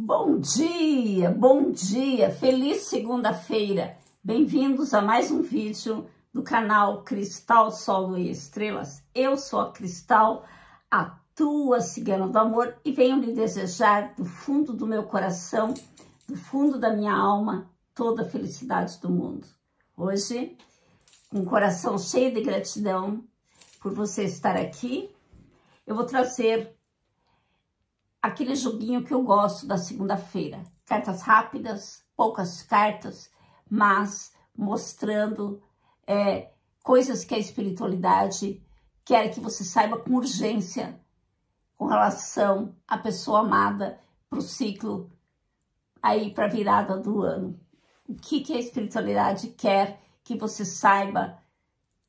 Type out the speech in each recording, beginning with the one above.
Bom dia, bom dia, feliz segunda-feira. Bem-vindos a mais um vídeo do canal Cristal, Sol e Estrelas. Eu sou a Cristal, a tua cigana do amor e venho lhe desejar do fundo do meu coração, do fundo da minha alma, toda a felicidade do mundo. Hoje, com o coração cheio de gratidão por você estar aqui, eu vou trazer aquele joguinho que eu gosto da segunda-feira. Cartas rápidas, poucas cartas, mas mostrando é, coisas que a espiritualidade quer que você saiba com urgência com relação à pessoa amada para o ciclo aí para a virada do ano. O que, que a espiritualidade quer que você saiba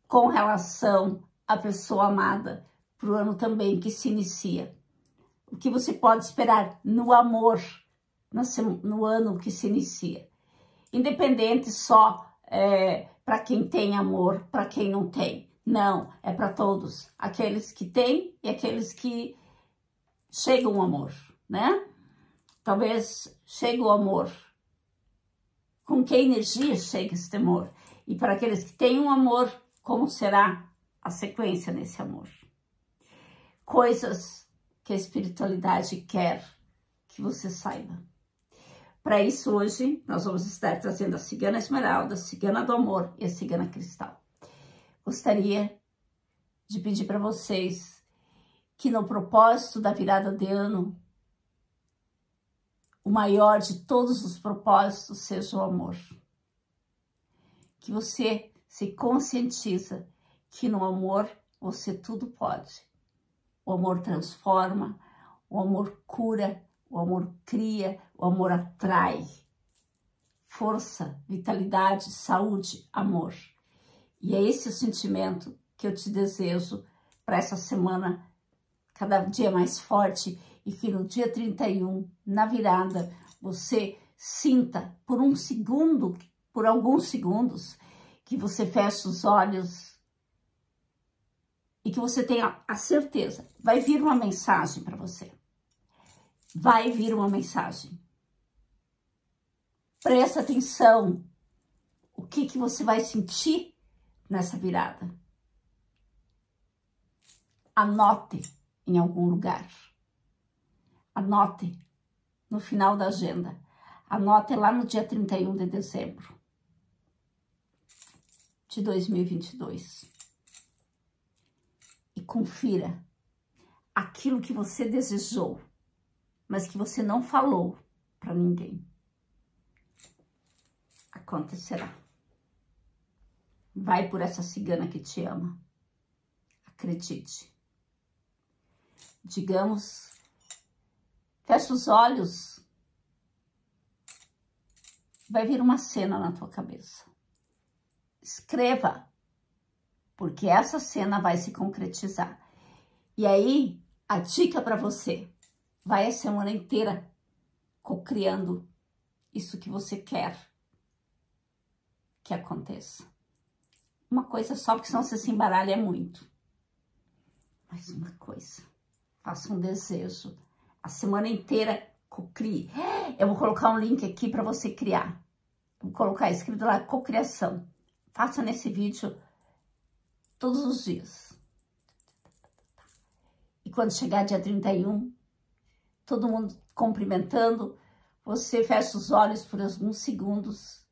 com relação à pessoa amada para o ano também que se inicia o que você pode esperar no amor no, no ano que se inicia. Independente só é, para quem tem amor, para quem não tem. Não, é para todos. Aqueles que têm e aqueles que chegam o amor, né? Talvez chegue o amor. Com que energia chega esse amor? E para aqueles que têm um amor, como será a sequência nesse amor? Coisas que a espiritualidade quer que você saiba. Para isso, hoje, nós vamos estar trazendo a cigana esmeralda, a cigana do amor e a cigana cristal. Gostaria de pedir para vocês que no propósito da virada de ano, o maior de todos os propósitos seja o amor. Que você se conscientiza que no amor você tudo pode o amor transforma, o amor cura, o amor cria, o amor atrai. Força, vitalidade, saúde, amor. E é esse o sentimento que eu te desejo para essa semana cada dia mais forte e que no dia 31, na virada, você sinta por um segundo, por alguns segundos, que você fecha os olhos e que você tenha a certeza, vai vir uma mensagem para você. Vai vir uma mensagem. Presta atenção. O que, que você vai sentir nessa virada? Anote em algum lugar. Anote no final da agenda. Anote lá no dia 31 de dezembro de 2022 e confira aquilo que você desejou, mas que você não falou para ninguém. Acontecerá. Vai por essa cigana que te ama. Acredite. Digamos, fecha os olhos. Vai vir uma cena na tua cabeça. Escreva porque essa cena vai se concretizar. E aí, a dica para você, vai a semana inteira co-criando isso que você quer que aconteça. Uma coisa só, porque senão você se embaralha muito. Mas uma coisa, faça um desejo. A semana inteira co-crie. Eu vou colocar um link aqui para você criar. Vou colocar escrito lá, cocriação. Faça nesse vídeo todos os dias. E quando chegar dia 31, todo mundo cumprimentando, você fecha os olhos por alguns segundos.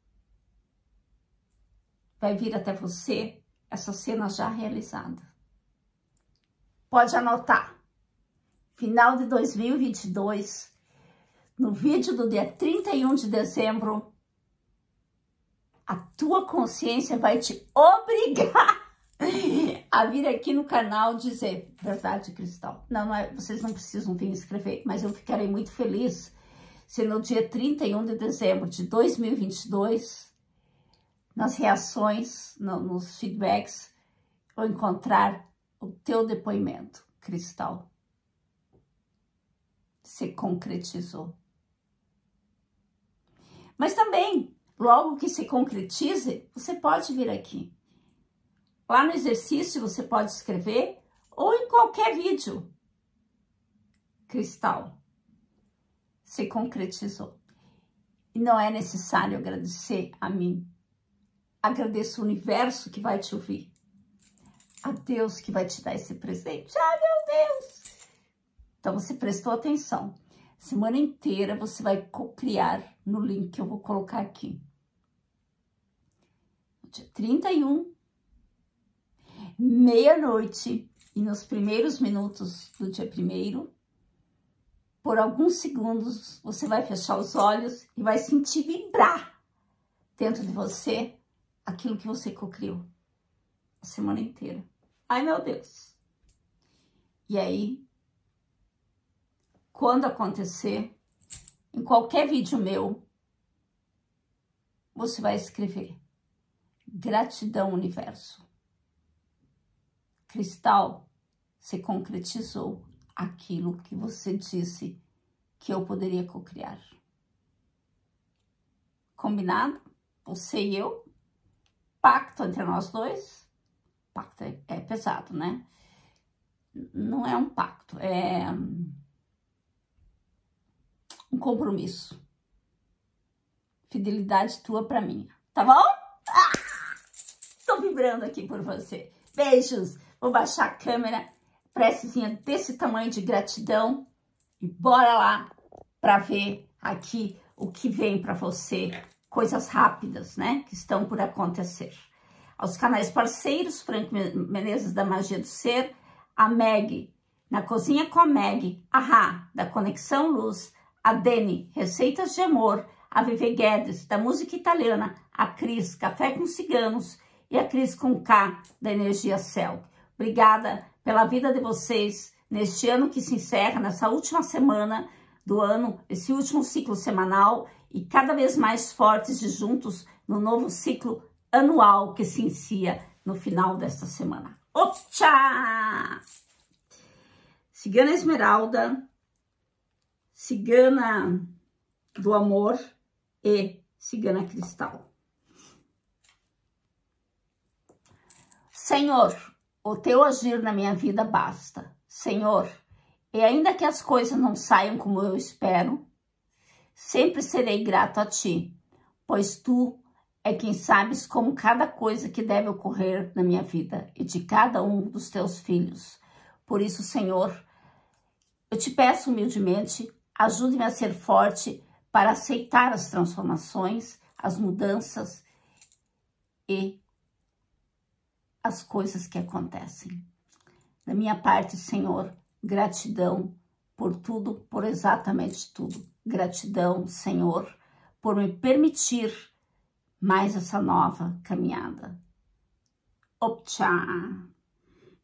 Vai vir até você essa cena já realizada. Pode anotar. Final de 2022, no vídeo do dia 31 de dezembro, a tua consciência vai te obrigar a vir aqui no canal dizer verdade cristal. Não, não é, vocês não precisam vir escrever, mas eu ficarei muito feliz se no dia 31 de dezembro de 2022, nas reações, no, nos feedbacks, eu encontrar o teu depoimento cristal. Se concretizou. Mas também, logo que se concretize, você pode vir aqui Lá no exercício você pode escrever ou em qualquer vídeo. Cristal, se concretizou. E não é necessário agradecer a mim. Agradeço o universo que vai te ouvir. A Deus que vai te dar esse presente. Ai, meu Deus! Então, você prestou atenção. Semana inteira você vai cocriar no link que eu vou colocar aqui. Dia 31, meia-noite e nos primeiros minutos do dia primeiro, por alguns segundos, você vai fechar os olhos e vai sentir vibrar dentro de você aquilo que você cocriou a semana inteira. Ai, meu Deus! E aí, quando acontecer, em qualquer vídeo meu, você vai escrever gratidão universo. Cristal, se concretizou aquilo que você disse que eu poderia cocriar. Combinado? Você e eu? Pacto entre nós dois? Pacto é, é pesado, né? Não é um pacto, é um compromisso. Fidelidade tua para mim, tá bom? Ah, tô vibrando aqui por você. Beijos. Vou baixar a câmera, precezinha desse tamanho de gratidão e bora lá para ver aqui o que vem para você, coisas rápidas, né, que estão por acontecer. Aos canais parceiros, Franco Menezes da Magia do Ser, a Meg, na Cozinha com a Meg, a Rá, da Conexão Luz, a Deni, Receitas de Amor, a Vive Guedes, da música italiana, a Cris, Café com Ciganos e a Cris com K, da Energia Céu. Obrigada pela vida de vocês neste ano que se encerra, nessa última semana do ano, esse último ciclo semanal e cada vez mais fortes e juntos no novo ciclo anual que se inicia no final desta semana. Opa! Cigana Esmeralda, Cigana do Amor e Cigana Cristal. Senhor, o teu agir na minha vida basta. Senhor, e ainda que as coisas não saiam como eu espero, sempre serei grato a ti, pois tu é quem sabes como cada coisa que deve ocorrer na minha vida e de cada um dos teus filhos. Por isso, Senhor, eu te peço humildemente Ajude-me a ser forte para aceitar as transformações, as mudanças e as coisas que acontecem. Da minha parte, Senhor, gratidão por tudo, por exatamente tudo. Gratidão, Senhor, por me permitir mais essa nova caminhada. Optcha!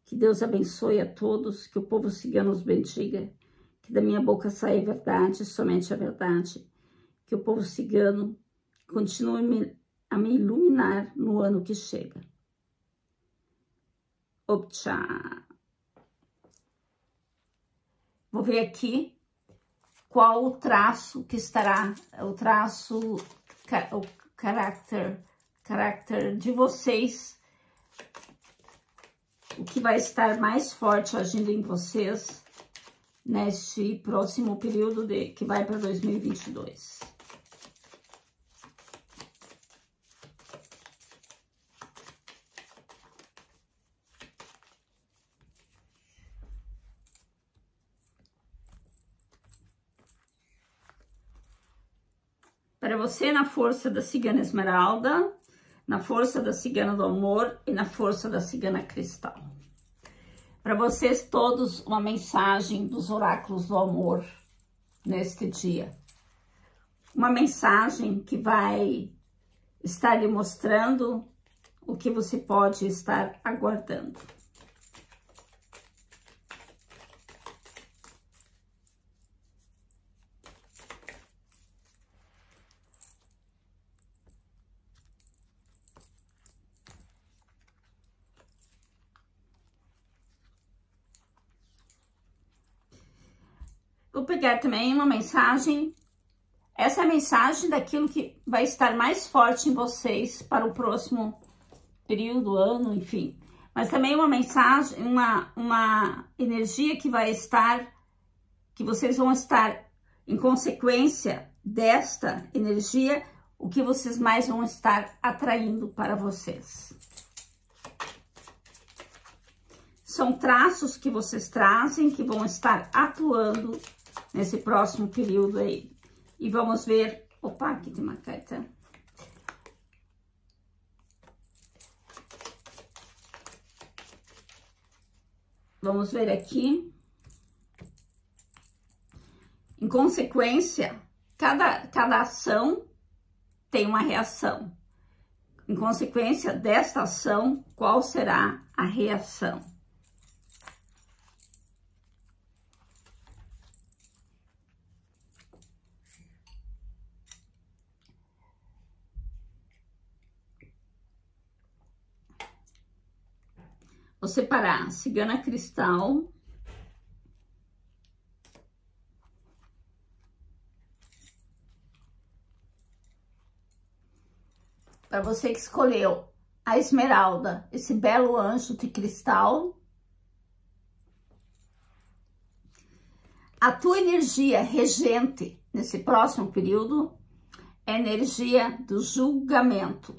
Que Deus abençoe a todos, que o povo cigano os bendiga que da minha boca saia a verdade, somente a verdade, que o povo cigano continue a me iluminar no ano que chega. Optcha. Vou ver aqui qual o traço que estará, o traço, o caráter, caráter de vocês, o que vai estar mais forte agindo em vocês neste próximo período de, que vai para 2022. Você, na força da cigana esmeralda, na força da cigana do amor e na força da cigana cristal para vocês todos uma mensagem dos oráculos do amor neste dia. Uma mensagem que vai estar lhe mostrando o que você pode estar aguardando. Vou pegar também uma mensagem. Essa é a mensagem daquilo que vai estar mais forte em vocês para o próximo período, ano, enfim. Mas também uma mensagem, uma, uma energia que vai estar, que vocês vão estar em consequência desta energia, o que vocês mais vão estar atraindo para vocês. São traços que vocês trazem, que vão estar atuando nesse próximo período aí. E vamos ver... Opa, aqui tem uma carta. Vamos ver aqui. Em consequência, cada, cada ação tem uma reação. Em consequência desta ação, qual será a reação? Vou separar cigana cristal. Para você que escolheu a esmeralda, esse belo anjo de cristal. A tua energia regente nesse próximo período é energia do julgamento,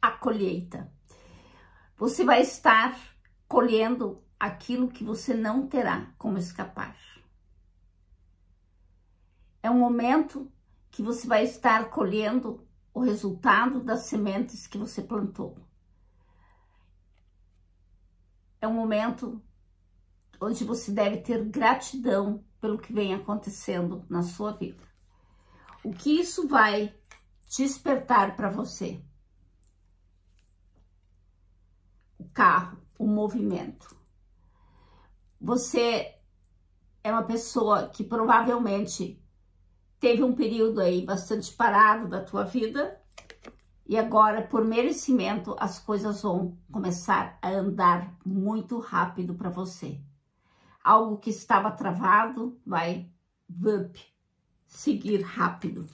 a colheita. Você vai estar colhendo aquilo que você não terá como escapar. É um momento que você vai estar colhendo o resultado das sementes que você plantou. É um momento onde você deve ter gratidão pelo que vem acontecendo na sua vida. O que isso vai despertar para você? O carro, o movimento. Você é uma pessoa que provavelmente teve um período aí bastante parado da tua vida e agora, por merecimento, as coisas vão começar a andar muito rápido para você. Algo que estava travado vai up, seguir rápido.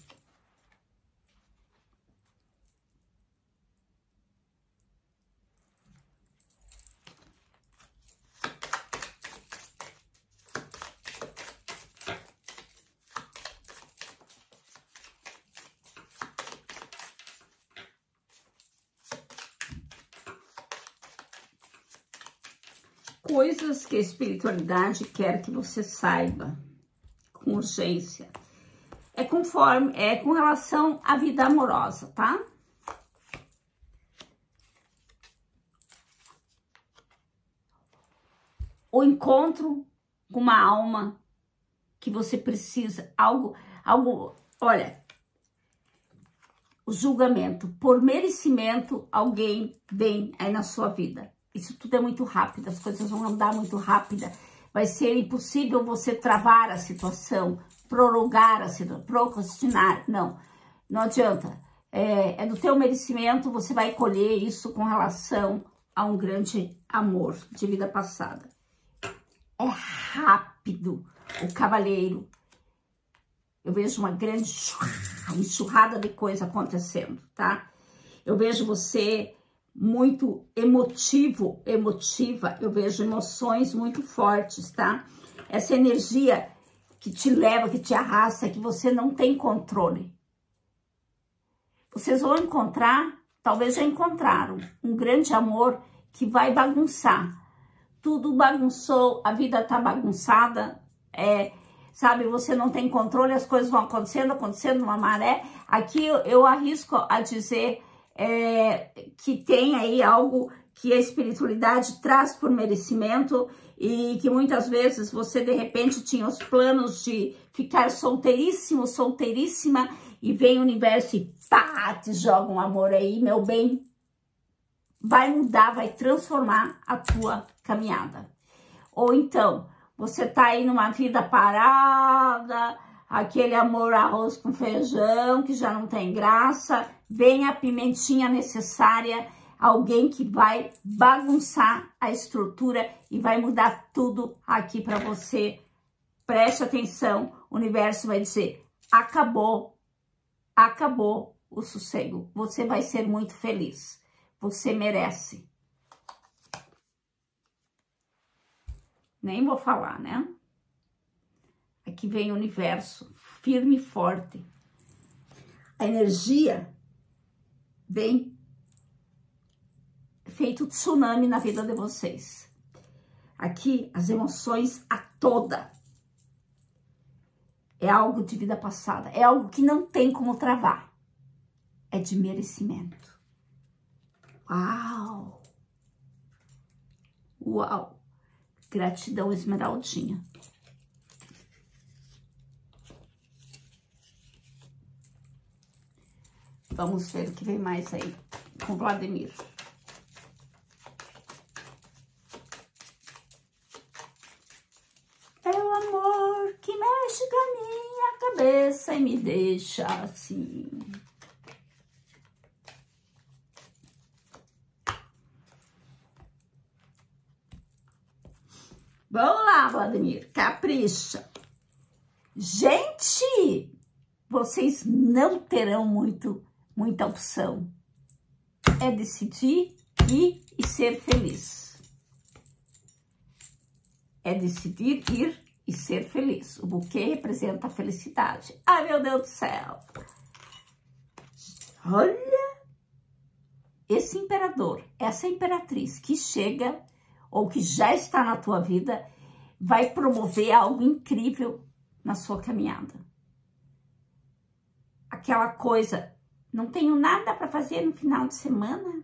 Coisas que a espiritualidade quer que você saiba com urgência. É conforme, é com relação à vida amorosa, tá? O encontro com uma alma que você precisa, algo, algo, olha, o julgamento, por merecimento, alguém vem aí na sua vida. Isso tudo é muito rápido, as coisas vão andar muito rápida. Vai ser impossível você travar a situação, prorrogar a situação, procrastinar. Não, não adianta. É, é do teu merecimento, você vai colher isso com relação a um grande amor de vida passada. É rápido o cavaleiro. Eu vejo uma grande enxurrada de coisa acontecendo, tá? Eu vejo você muito emotivo, emotiva, eu vejo emoções muito fortes, tá? Essa energia que te leva, que te arrasta, que você não tem controle. Vocês vão encontrar, talvez já encontraram, um grande amor que vai bagunçar. Tudo bagunçou, a vida tá bagunçada, é, sabe, você não tem controle, as coisas vão acontecendo, acontecendo uma maré. Aqui eu, eu arrisco a dizer é, que tem aí algo que a espiritualidade traz por merecimento e que muitas vezes você de repente tinha os planos de ficar solteiríssimo, solteiríssima e vem o universo e pá, te joga um amor aí, meu bem, vai mudar, vai transformar a tua caminhada. Ou então, você tá aí numa vida parada, aquele amor arroz com feijão que já não tem graça, vem a pimentinha necessária, alguém que vai bagunçar a estrutura e vai mudar tudo aqui para você. Preste atenção, o universo vai dizer, acabou, acabou o sossego, você vai ser muito feliz, você merece. Nem vou falar, né? Aqui vem o universo firme e forte. A energia vem feito tsunami na vida de vocês. Aqui, as emoções a toda. É algo de vida passada. É algo que não tem como travar. É de merecimento. Uau! Uau! Gratidão, Esmeraldinha. Vamos ver o que vem mais aí com Vladimir. É o amor que mexe com a minha cabeça e me deixa assim. Vamos lá, Vladimir, capricha. Gente, vocês não terão muito muita opção. É decidir ir e ser feliz. É decidir ir e ser feliz. O buquê representa a felicidade. Ai, meu Deus do céu! Olha! Esse imperador, essa imperatriz que chega ou que já está na tua vida, vai promover algo incrível na sua caminhada. Aquela coisa não tenho nada para fazer no final de semana.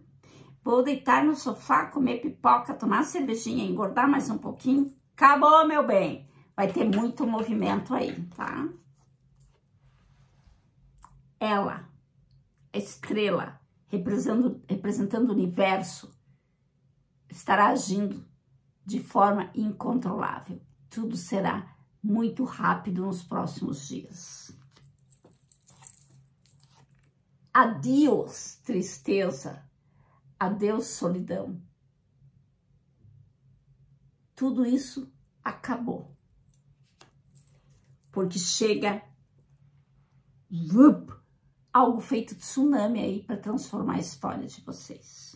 Vou deitar no sofá, comer pipoca, tomar cervejinha, engordar mais um pouquinho. Acabou, meu bem. Vai ter muito movimento aí, tá? Ela, a estrela, representando, representando o universo, estará agindo de forma incontrolável. Tudo será muito rápido nos próximos dias. Adeus, tristeza. Adeus, solidão. Tudo isso acabou. Porque chega vup, algo feito de tsunami aí para transformar a história de vocês.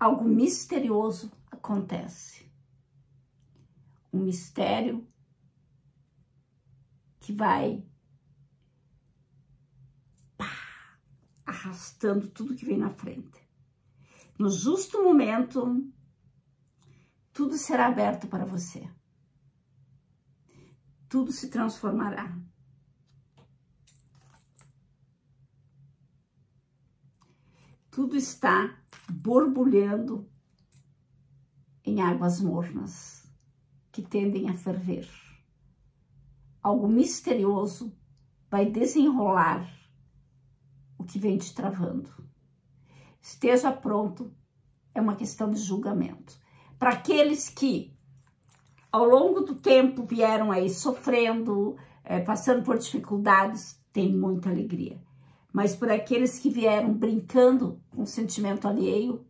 Algo misterioso acontece. Um mistério que vai arrastando tudo que vem na frente. No justo momento, tudo será aberto para você. Tudo se transformará. Tudo está borbulhando em águas mornas que tendem a ferver. Algo misterioso vai desenrolar o que vem te travando. Esteja pronto, é uma questão de julgamento. Para aqueles que ao longo do tempo vieram aí sofrendo, é, passando por dificuldades, tem muita alegria. Mas por aqueles que vieram brincando com sentimento alheio,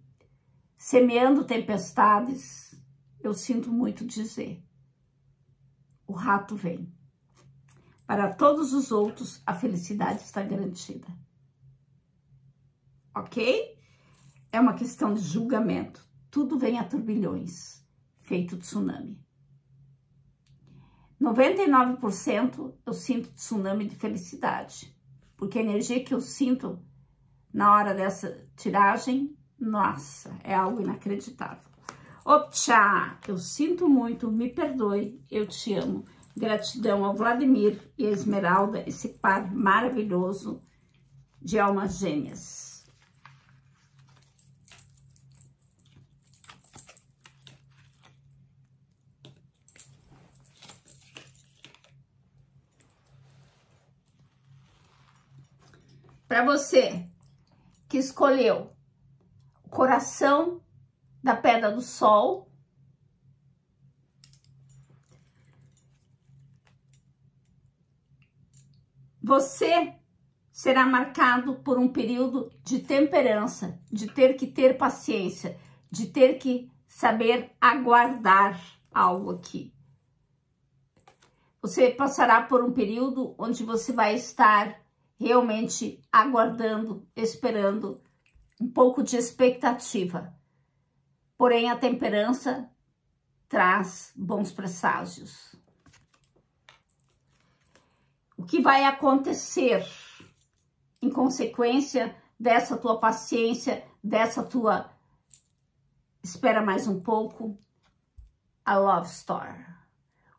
semeando tempestades, eu sinto muito dizer, o rato vem. Para todos os outros, a felicidade está garantida ok? É uma questão de julgamento. Tudo vem a turbilhões, feito tsunami. 99% eu sinto tsunami de felicidade, porque a energia que eu sinto na hora dessa tiragem, nossa, é algo inacreditável. Optcha, eu sinto muito, me perdoe, eu te amo. Gratidão ao Vladimir e a Esmeralda, esse par maravilhoso de almas gêmeas. Para você que escolheu o coração da pedra do sol, você será marcado por um período de temperança, de ter que ter paciência, de ter que saber aguardar algo aqui. Você passará por um período onde você vai estar realmente aguardando, esperando um pouco de expectativa. Porém, a temperança traz bons presságios. que vai acontecer em consequência dessa tua paciência, dessa tua espera mais um pouco, a love story.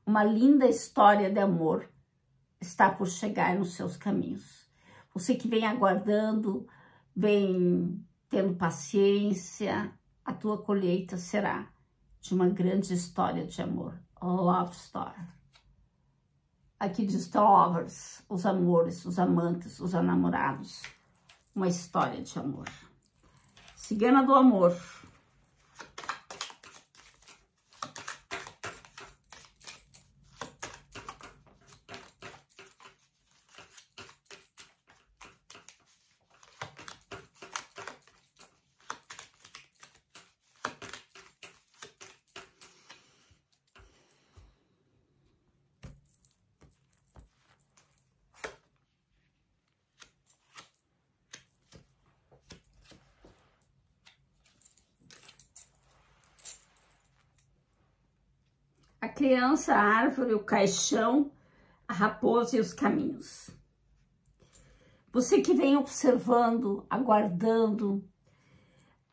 Uma linda história de amor está por chegar nos seus caminhos. Você que vem aguardando, vem tendo paciência, a tua colheita será de uma grande história de amor. Love Story. Aqui diz Lovers, os amores, os amantes, os namorados. Uma história de amor. Cigana do amor. Criança, a árvore, o caixão, a raposa e os caminhos. Você que vem observando, aguardando,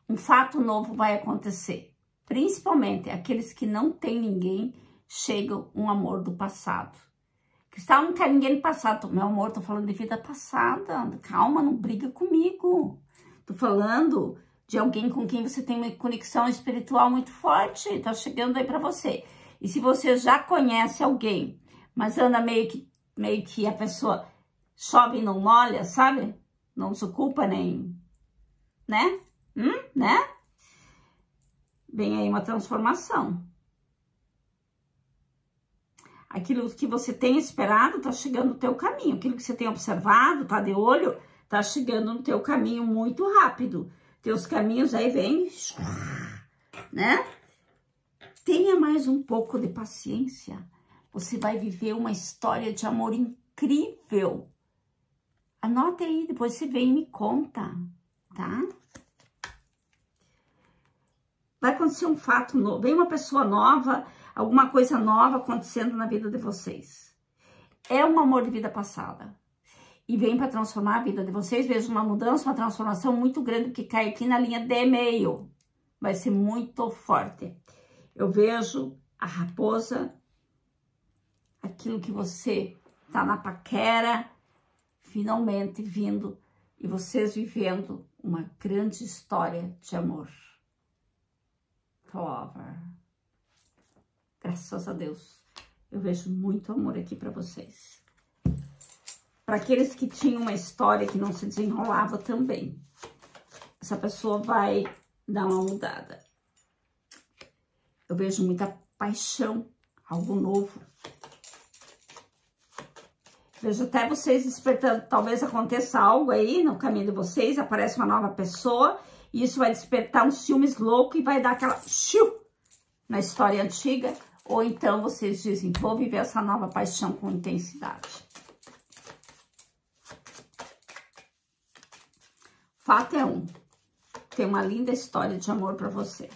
um fato novo vai acontecer. Principalmente aqueles que não têm ninguém, chegam um amor do passado. Cristal não quer ninguém do passado. Meu amor, tô falando de vida passada. Calma, não briga comigo. Tô falando de alguém com quem você tem uma conexão espiritual muito forte. Tá chegando aí para você. E se você já conhece alguém, mas anda meio que, meio que a pessoa chove e não molha, sabe? Não se ocupa nem, né? Hum? Né? Vem aí uma transformação. Aquilo que você tem esperado tá chegando no teu caminho. Aquilo que você tem observado, tá de olho, tá chegando no teu caminho muito rápido. Teus caminhos aí vem, né? Tenha mais um pouco de paciência. Você vai viver uma história de amor incrível. Anote aí, depois você vem e me conta, tá? Vai acontecer um fato novo, vem uma pessoa nova, alguma coisa nova acontecendo na vida de vocês. É um amor de vida passada. E vem para transformar a vida de vocês. Vejo uma mudança, uma transformação muito grande que cai aqui na linha de meio. Vai ser muito forte eu vejo a raposa, aquilo que você tá na paquera, finalmente vindo e vocês vivendo uma grande história de amor. Forever. Graças a Deus, eu vejo muito amor aqui para vocês. Para aqueles que tinham uma história que não se desenrolava também, essa pessoa vai dar uma mudada. Eu vejo muita paixão, algo novo. Vejo até vocês despertando, talvez aconteça algo aí no caminho de vocês, aparece uma nova pessoa, e isso vai despertar um ciúmes louco e vai dar aquela xiu na história antiga, ou então vocês dizem, vou viver essa nova paixão com intensidade. Fato é um, tem uma linda história de amor para você.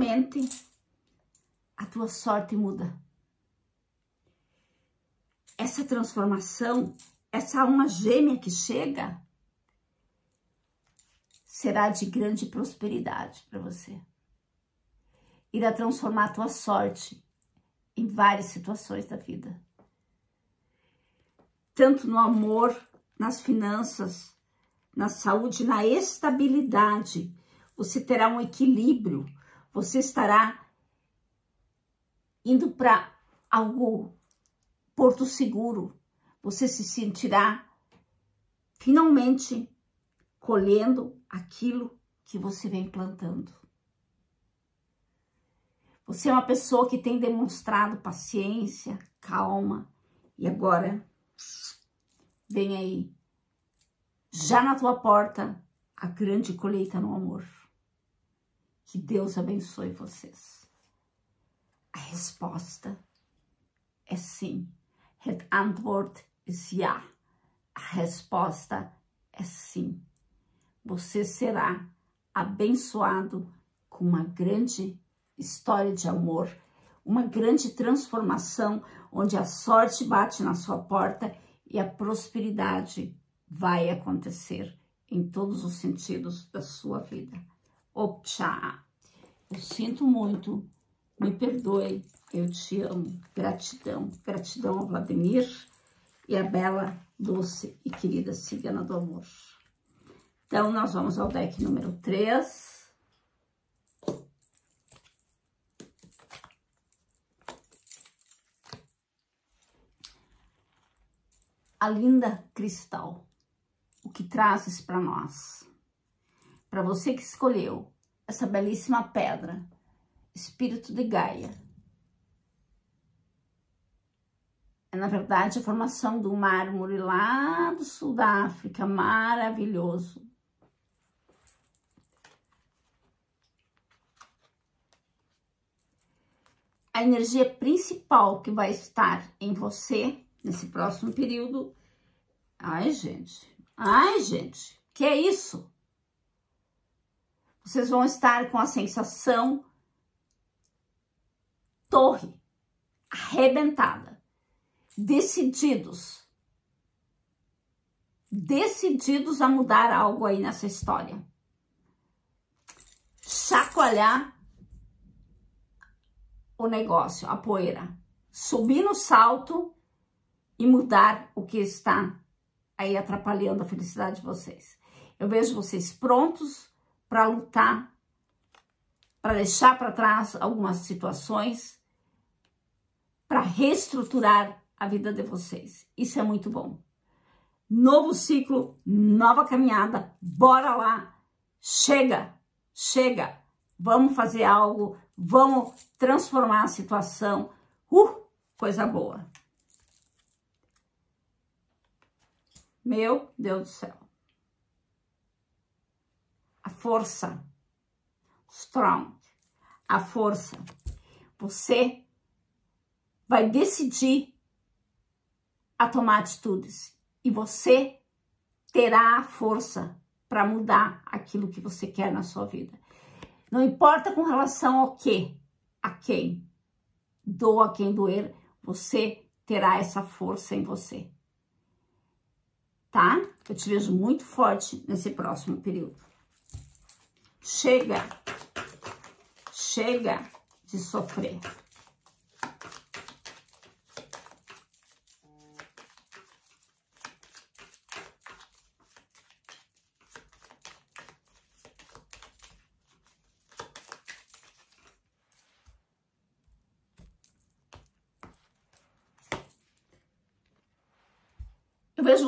Repentinamente a tua sorte muda. Essa transformação, essa alma gêmea que chega, será de grande prosperidade para você. Irá transformar a tua sorte em várias situações da vida. Tanto no amor, nas finanças, na saúde, na estabilidade, você terá um equilíbrio, você estará indo para algo porto seguro, você se sentirá finalmente colhendo aquilo que você vem plantando. Você é uma pessoa que tem demonstrado paciência, calma, e agora vem aí, já na tua porta, a grande colheita no amor. Que Deus abençoe vocês. A resposta é sim. Het antwoord is ja. A resposta é sim. Você será abençoado com uma grande história de amor, uma grande transformação, onde a sorte bate na sua porta e a prosperidade vai acontecer em todos os sentidos da sua vida. Opcha! Eu sinto muito, me perdoe, eu te amo. Gratidão, gratidão ao Vladimir e a bela, doce e querida cigana do amor. Então, nós vamos ao deck número 3. A linda cristal, o que trazes para nós? Para você que escolheu essa belíssima pedra, espírito de Gaia. É, na verdade, a formação do mármore lá do sul da África, maravilhoso. A energia principal que vai estar em você nesse próximo período. Ai, gente, ai, gente, que é isso? Vocês vão estar com a sensação torre, arrebentada, decididos, decididos a mudar algo aí nessa história. Chacoalhar o negócio, a poeira, subir no salto e mudar o que está aí atrapalhando a felicidade de vocês. Eu vejo vocês prontos para lutar, para deixar para trás algumas situações, para reestruturar a vida de vocês. Isso é muito bom. Novo ciclo, nova caminhada, bora lá, chega, chega, vamos fazer algo, vamos transformar a situação. Uh, coisa boa. Meu Deus do céu força. Strong. A força. Você vai decidir a tomar atitudes e você terá a força para mudar aquilo que você quer na sua vida. Não importa com relação ao que, a quem, doa quem doer, você terá essa força em você. Tá? Eu te vejo muito forte nesse próximo período. Chega, chega de sofrer.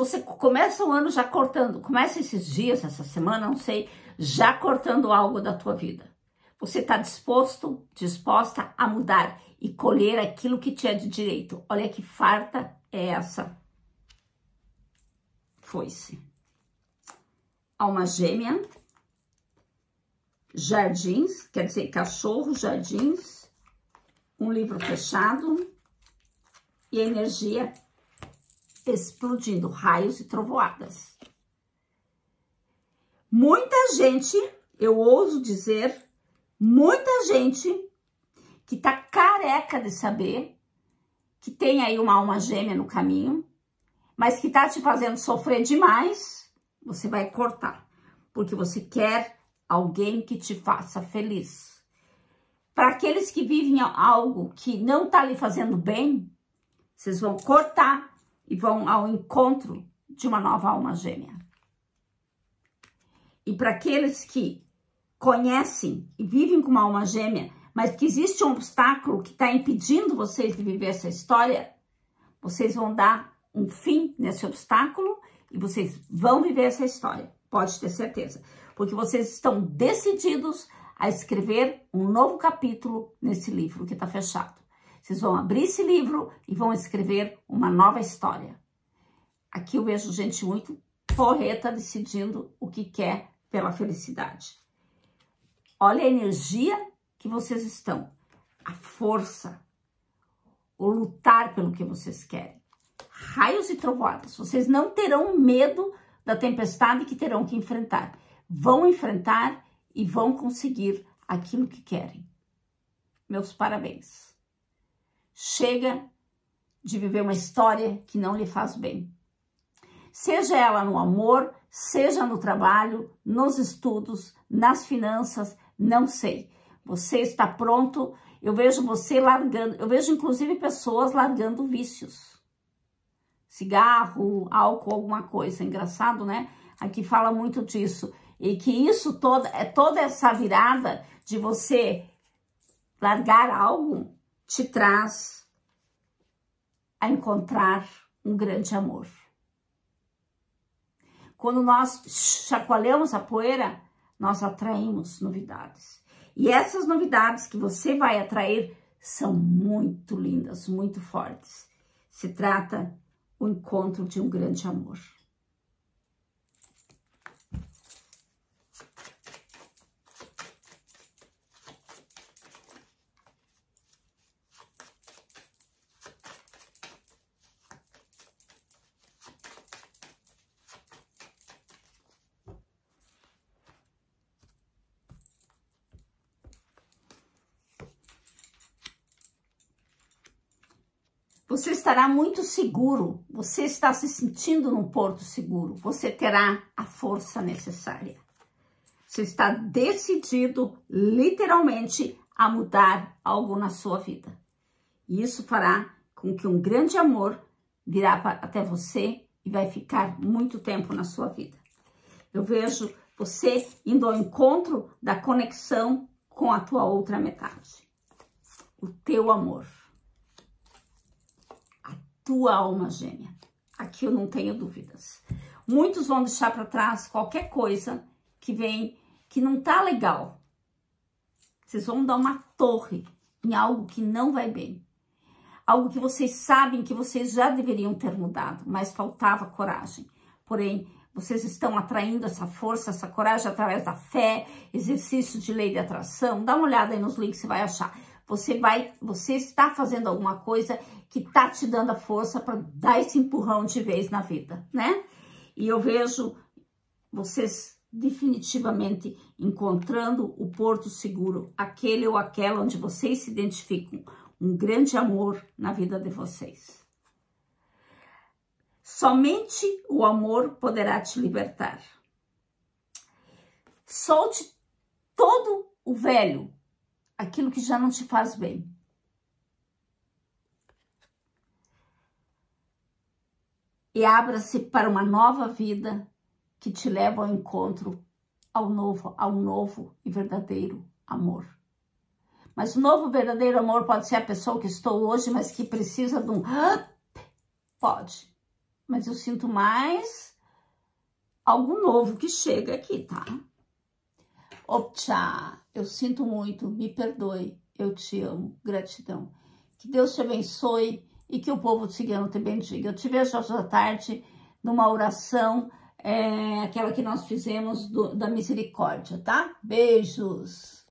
Você começa o ano já cortando, começa esses dias, essa semana, não sei, já cortando algo da tua vida. Você está disposto, disposta a mudar e colher aquilo que te é de direito. Olha que farta é essa. Foi-se. Alma gêmea. Jardins, quer dizer, cachorro, jardins. Um livro fechado. E energia explodindo, raios e trovoadas. Muita gente, eu ouso dizer, muita gente que tá careca de saber que tem aí uma alma gêmea no caminho, mas que tá te fazendo sofrer demais, você vai cortar, porque você quer alguém que te faça feliz. Para aqueles que vivem algo que não tá lhe fazendo bem, vocês vão cortar e vão ao encontro de uma nova alma gêmea. E para aqueles que conhecem e vivem com uma alma gêmea, mas que existe um obstáculo que está impedindo vocês de viver essa história, vocês vão dar um fim nesse obstáculo e vocês vão viver essa história, pode ter certeza. Porque vocês estão decididos a escrever um novo capítulo nesse livro que está fechado. Vocês vão abrir esse livro e vão escrever uma nova história. Aqui eu vejo gente muito porreta decidindo o que quer pela felicidade. Olha a energia que vocês estão, a força, o lutar pelo que vocês querem. raios e trovoadas. Vocês não terão medo da tempestade que terão que enfrentar. Vão enfrentar e vão conseguir aquilo que querem. Meus parabéns. Chega de viver uma história que não lhe faz bem. Seja ela no amor, seja no trabalho, nos estudos, nas finanças, não sei. Você está pronto? Eu vejo você largando, eu vejo inclusive pessoas largando vícios. Cigarro, álcool, alguma coisa. Engraçado, né? Aqui fala muito disso. E que isso toda, é toda essa virada de você largar algo te traz a encontrar um grande amor. Quando nós chacoalhamos a poeira, nós atraímos novidades. E essas novidades que você vai atrair são muito lindas, muito fortes. Se trata o encontro de um grande amor. Você estará muito seguro, você está se sentindo num porto seguro, você terá a força necessária. Você está decidido, literalmente, a mudar algo na sua vida. E isso fará com que um grande amor virá até você e vai ficar muito tempo na sua vida. Eu vejo você indo ao encontro da conexão com a tua outra metade. O teu amor tua alma gêmea. Aqui eu não tenho dúvidas. Muitos vão deixar para trás qualquer coisa que vem, que não tá legal. Vocês vão dar uma torre em algo que não vai bem. Algo que vocês sabem que vocês já deveriam ter mudado, mas faltava coragem. Porém, vocês estão atraindo essa força, essa coragem através da fé, exercício de lei de atração. Dá uma olhada aí nos links, você vai achar você vai, você está fazendo alguma coisa que tá te dando a força para dar esse empurrão de vez na vida, né? E eu vejo vocês definitivamente encontrando o porto seguro, aquele ou aquela onde vocês se identificam, um grande amor na vida de vocês. Somente o amor poderá te libertar. Solte todo o velho, aquilo que já não te faz bem. E abra-se para uma nova vida que te leva ao encontro ao novo, ao novo e verdadeiro amor. Mas o novo verdadeiro amor pode ser a pessoa que estou hoje, mas que precisa de um pode. Mas eu sinto mais algo novo que chega aqui, tá? Optcha, eu sinto muito, me perdoe, eu te amo, gratidão. Que Deus te abençoe e que o povo cigano te bendiga. Eu te vejo hoje à tarde numa oração, é, aquela que nós fizemos do, da misericórdia, tá? Beijos!